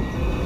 今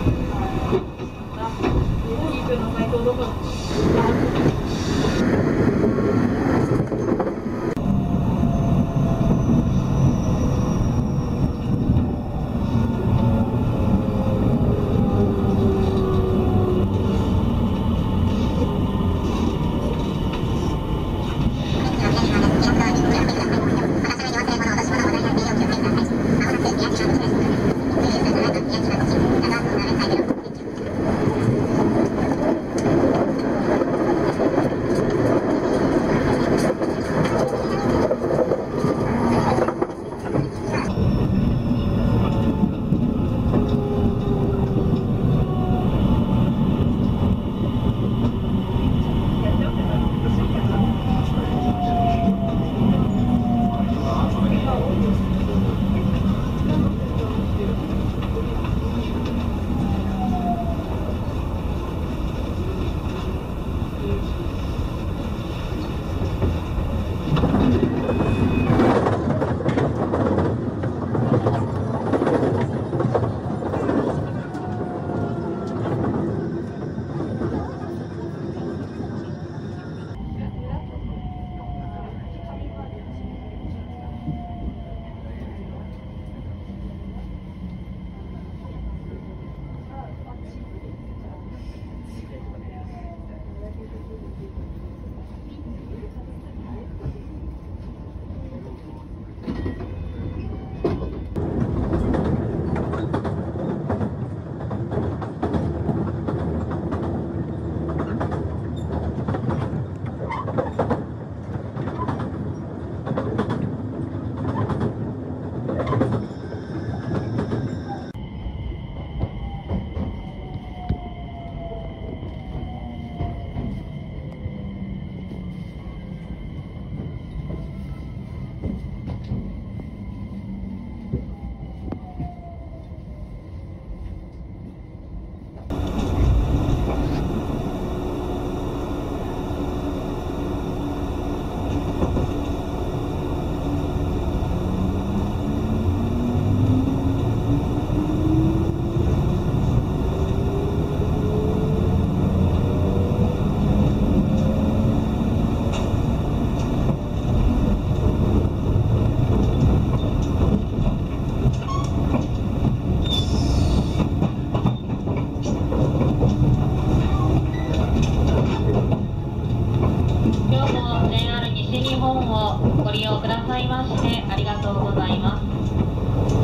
日も JR 西日本をご利用くださいましてありがとうございます。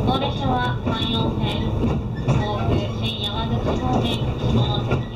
この列車は山陽線、甲府新山口方面、下関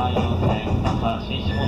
車は山陽線那覇新下